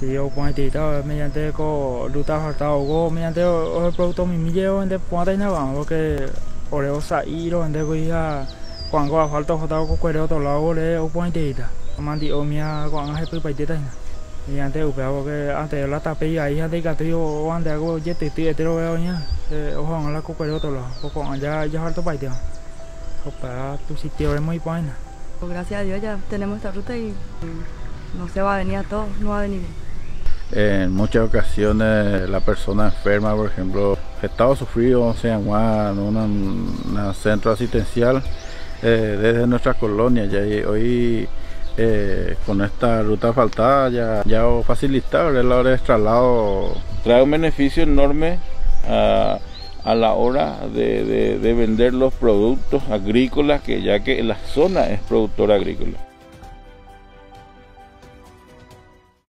Sí, o puentita mediante co ruta harta o mediante o producto mi milleo de puente na vamos porque oreo sairo ende voy quảng qua falta hota ko kwere to la ole o puentita mandi o mia hai pu pai teta ni ante u peo que ante la ta pe ai ante ka trio o ante go je te te te ro nya o hong la ko kwere to la ko quảng ya ya harto pai teo o para tu sitio es muy buena. Gracias a Dios ya tenemos esta ruta y no se va a venir a todo, no va a venir. En muchas ocasiones la persona enferma, por ejemplo, estado sufrido, se llama un centro asistencial eh, desde nuestra colonia. Ya hoy eh, con esta ruta faltada ya, ya facilitar el hora de traslado trae un beneficio enorme a, la hora de, de, de vender los productos agrícolas, que ya que la zona es productora agrícola.